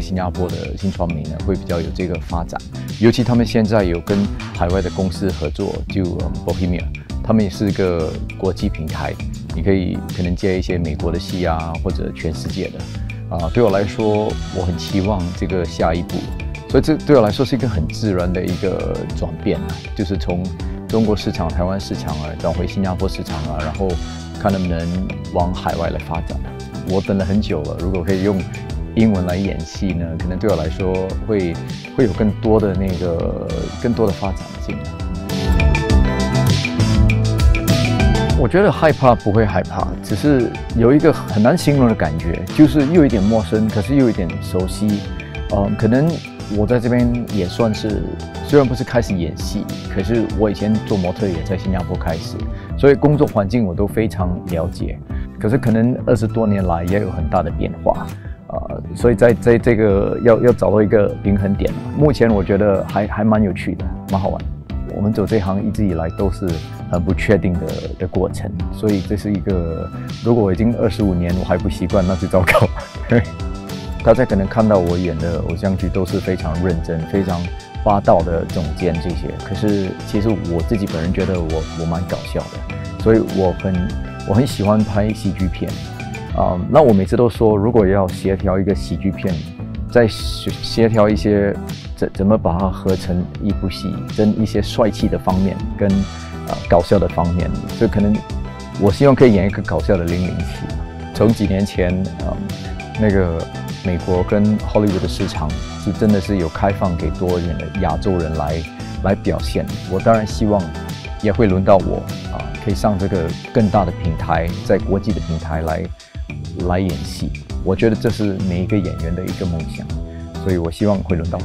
新加坡的新传媒呢会比较有这个发展，尤其他们现在有跟海外的公司合作，就 Bohemia，他们也是个国际平台，你可以可能接一些美国的戏啊，或者全世界的，啊，对我来说，我很期望这个下一步，所以这对我来说是一个很自然的一个转变啊，就是从中国市场、台湾市场啊转回新加坡市场啊，然后看能不能往海外来发展。我等了很久了，如果可以用英文来演戏呢，可能对我来说会会有更多的那个更多的发展性。我觉得害怕不会害怕，只是有一个很难形容的感觉，就是又有一点陌生，可是又有一点熟悉。嗯，可能我在这边也算是，虽然不是开始演戏，可是我以前做模特也在新加坡开始，所以工作环境我都非常了解。可是可能二十多年来也有很大的变化，所以在在这个要要找到一个平衡点，目前我觉得还还蛮有趣的，蛮好玩。我们走这行一直以来都是很不确定的的过程，所以这是一个，如果我已经二十五年我还不习惯，那就糟糕。大家可能看到我演的偶像剧都是非常认真、非常霸道的总监这些，可是其实我自己本人觉得我我蛮搞笑的，所以我很。我很喜欢拍喜剧片，啊，那我每次都说，如果要协调一个喜剧片，再协协调一些怎怎么把它合成一部戏，跟一些帅气的方面，跟啊搞笑的方面，就可能我希望可以演一个搞笑的零零七。从几年前，嗯，那个美国跟 Hollywood 的市场是真的是有开放给多一点的亚洲人来来表现，我当然希望也会轮到我啊。可以上这个更大的平台，在国际的平台来来演戏，我觉得这是每一个演员的一个梦想，所以我希望会轮到我。